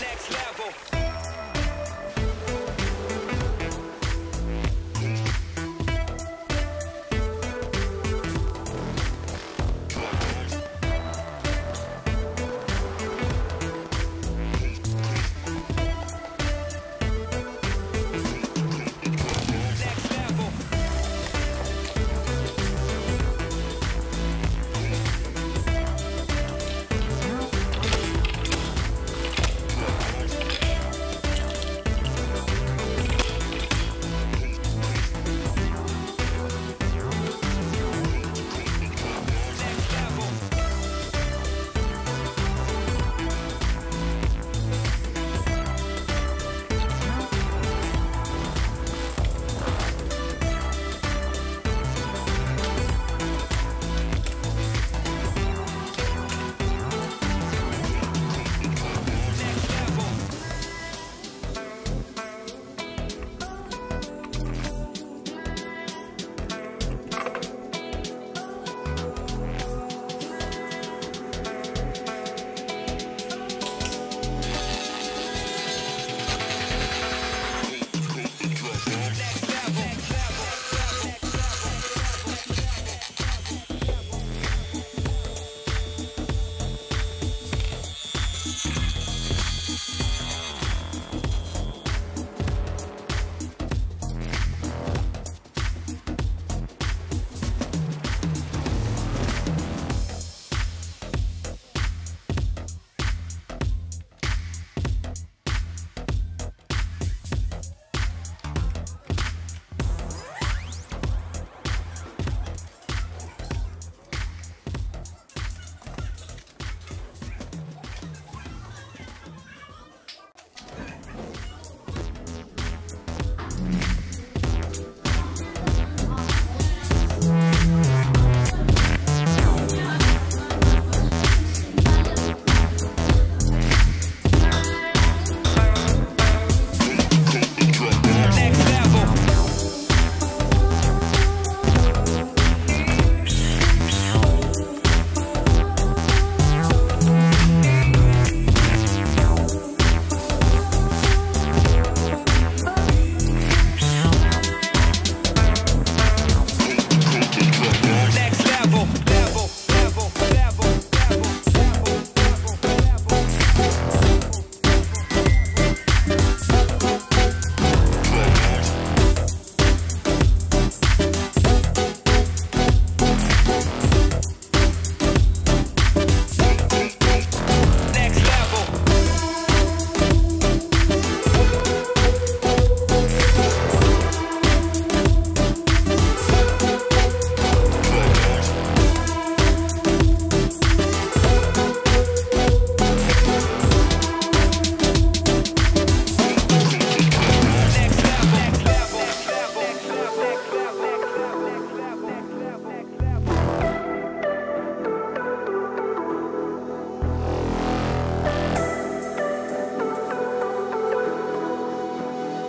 next level.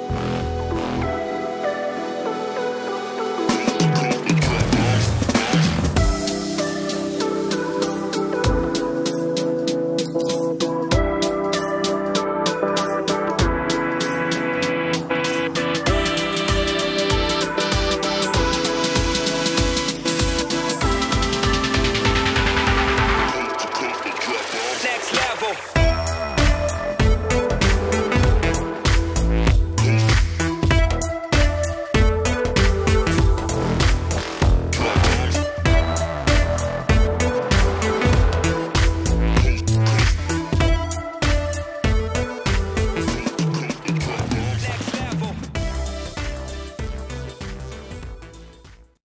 Bye.